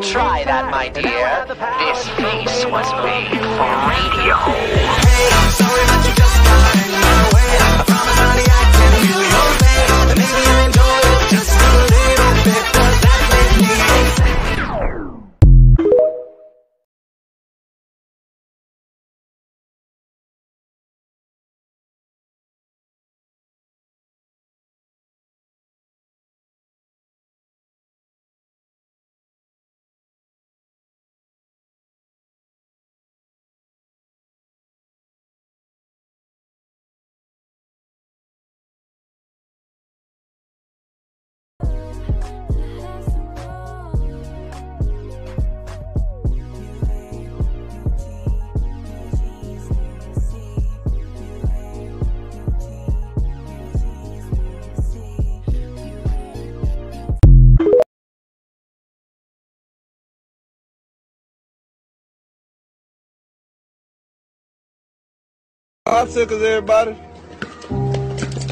try that, my dear. This face was made for radio. Popsicles, everybody.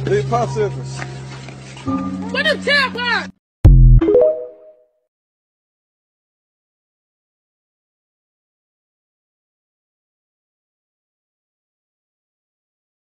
Big popsicles. What the tap on?